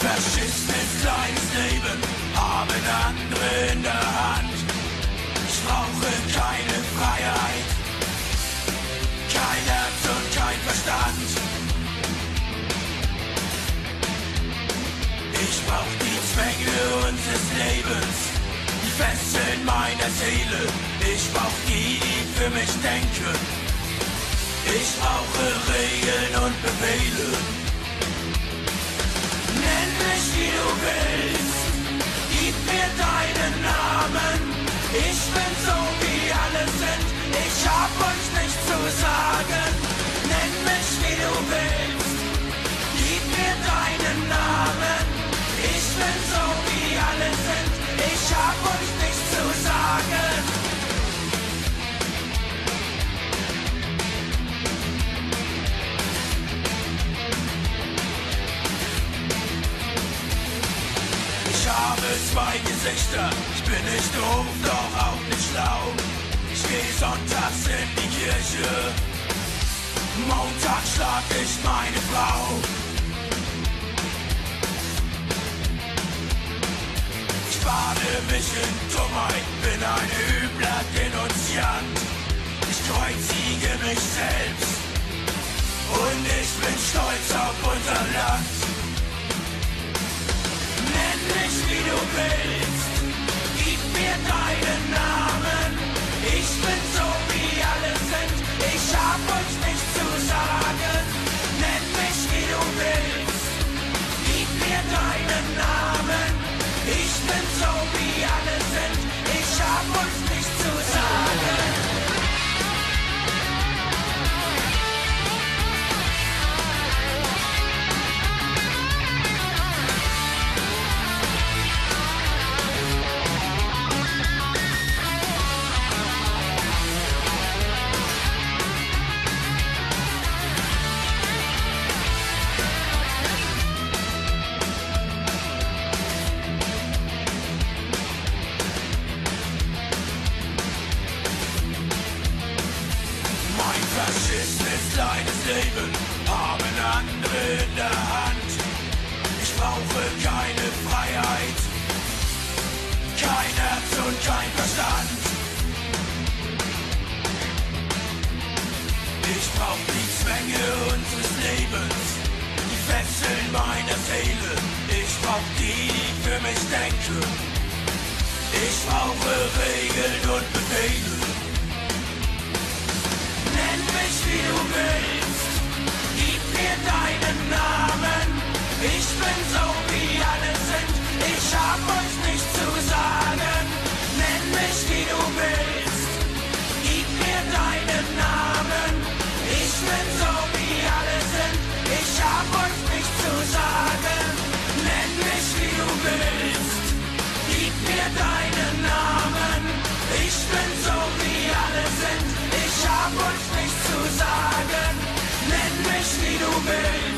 Faschismus kleines Leben haben andere in der Hand. Ich brauche keine Freiheit, kein Herz und kein Verstand. Ich brauch die Zwänge unseres Lebens die Fesseln meiner Seele. Ich brauch die, die für mich denken. Ich brauche Regeln und Befehle. Ich bin so wie alle sind, ich hab euch nichts zu sagen. Nenn mich wie du willst, gib mir deinen Namen. Ich bin so wie alle sind, ich hab euch nichts zu sagen. Zwei Gesichter, ich bin nicht doof, doch auch nicht schlau. Ich gehe sonntags in die Kirche, Montag schlag ich meine Frau. Ich bade mich in Dummheit, bin ein übler Denunziant. Ich kreuzige mich selbst und ich bin stolz auf unser Land. Wie verschissenes kleines Leben haben andere in der Hand. Ich brauche keine Freiheit, kein Herz und kein Verstand. Ich brauch die Zwänge unseres Lebens, die Fesseln meiner Seele. Ich brauch die, die für mich denken. Ich brauche Regeln und Befehle. Deinen Namen. Ich bin so wie alle sind, ich hab euch nichts zu sagen. Nenn mich wie du willst, gib mir deinen Namen. Ich bin so wie alle sind, ich hab euch nichts zu sagen. Nenn mich wie du willst, gib mir deinen Namen. Ich bin so wie alle sind, ich hab euch nichts zu sagen. Nenn mich wie du willst.